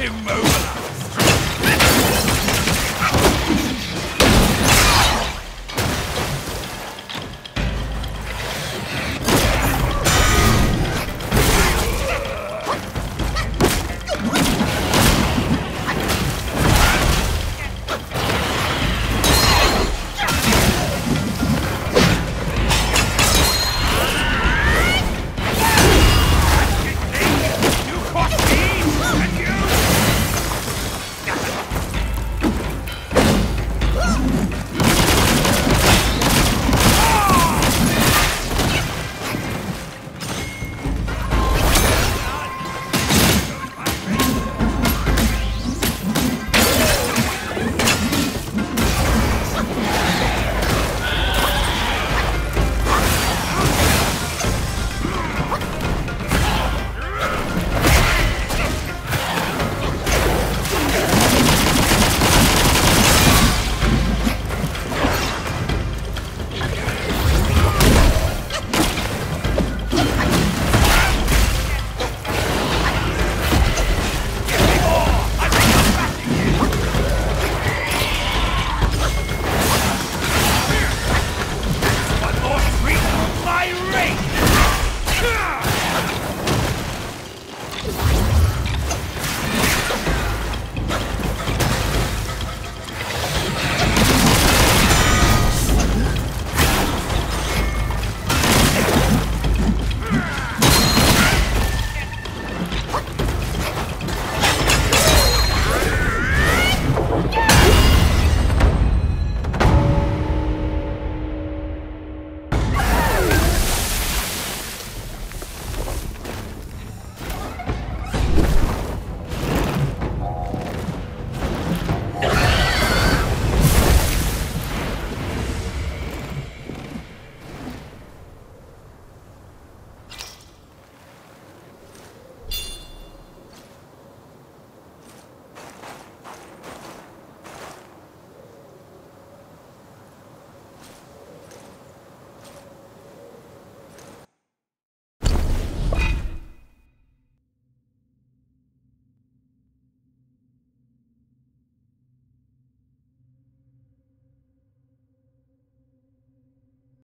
Immobilize!